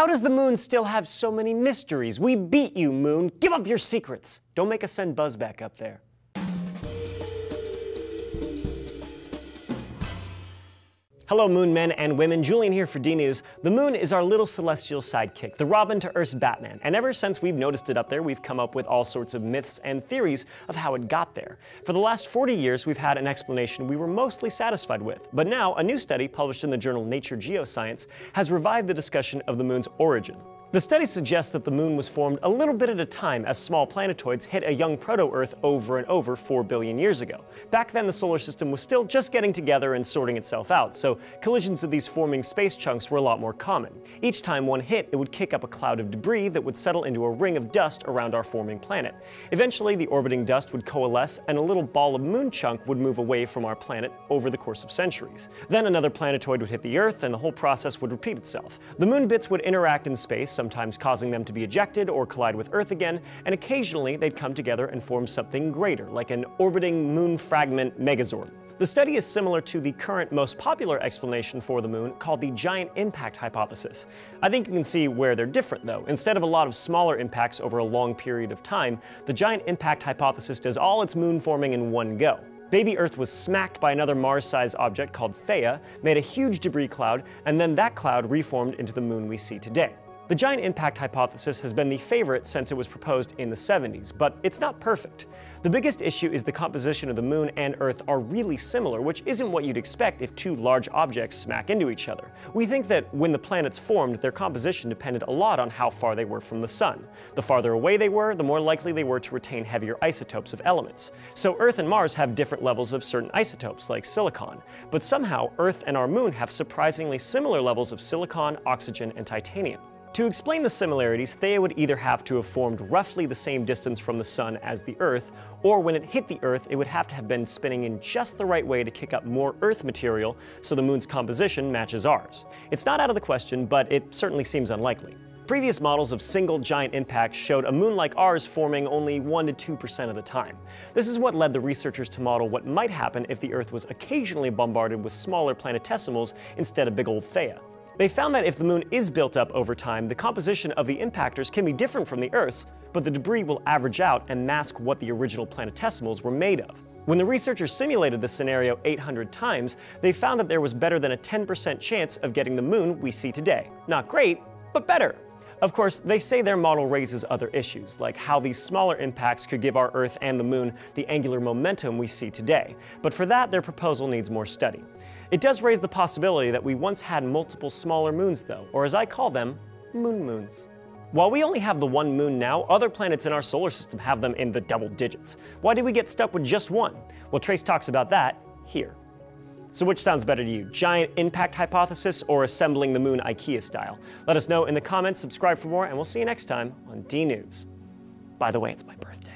How does the moon still have so many mysteries? We beat you, moon. Give up your secrets. Don't make us send Buzz back up there. Hello, moon men and women. Julian here for D News. The moon is our little celestial sidekick, the Robin to Earth's Batman. And ever since we've noticed it up there, we've come up with all sorts of myths and theories of how it got there. For the last 40 years, we've had an explanation we were mostly satisfied with. But now, a new study published in the journal Nature Geoscience has revived the discussion of the moon's origin. The study suggests that the moon was formed a little bit at a time as small planetoids hit a young proto-Earth over and over 4 billion years ago. Back then, the solar system was still just getting together and sorting itself out, so collisions of these forming space chunks were a lot more common. Each time one hit, it would kick up a cloud of debris that would settle into a ring of dust around our forming planet. Eventually, the orbiting dust would coalesce and a little ball of moon chunk would move away from our planet over the course of centuries. Then another planetoid would hit the Earth and the whole process would repeat itself. The moon bits would interact in space, sometimes causing them to be ejected or collide with Earth again, and occasionally they'd come together and form something greater, like an orbiting moon fragment megazord. The study is similar to the current most popular explanation for the moon called the giant impact hypothesis. I think you can see where they're different though. Instead of a lot of smaller impacts over a long period of time, the giant impact hypothesis does all its moon forming in one go. Baby Earth was smacked by another Mars-sized object called Theia, made a huge debris cloud, and then that cloud reformed into the moon we see today. The giant impact hypothesis has been the favorite since it was proposed in the 70s, but it's not perfect. The biggest issue is the composition of the moon and Earth are really similar, which isn't what you'd expect if two large objects smack into each other. We think that when the planets formed, their composition depended a lot on how far they were from the sun. The farther away they were, the more likely they were to retain heavier isotopes of elements. So Earth and Mars have different levels of certain isotopes, like silicon. But somehow, Earth and our moon have surprisingly similar levels of silicon, oxygen, and titanium. To explain the similarities, Theia would either have to have formed roughly the same distance from the Sun as the Earth, or when it hit the Earth, it would have to have been spinning in just the right way to kick up more Earth material so the Moon's composition matches ours. It's not out of the question, but it certainly seems unlikely. Previous models of single giant impacts showed a moon like ours forming only 1 to 2% of the time. This is what led the researchers to model what might happen if the Earth was occasionally bombarded with smaller planetesimals instead of big old Theia. They found that if the moon is built up over time, the composition of the impactors can be different from the Earth's, but the debris will average out and mask what the original planetesimals were made of. When the researchers simulated this scenario 800 times, they found that there was better than a 10% chance of getting the moon we see today. Not great, but better. Of course, they say their model raises other issues, like how these smaller impacts could give our Earth and the Moon the angular momentum we see today. But for that, their proposal needs more study. It does raise the possibility that we once had multiple smaller moons, though, or as I call them, moon moons. While we only have the one moon now, other planets in our solar system have them in the double digits. Why did we get stuck with just one? Well, Trace talks about that here. So which sounds better to you, giant impact hypothesis or assembling the moon IKEA style? Let us know in the comments, subscribe for more, and we'll see you next time on D News. By the way, it's my birthday.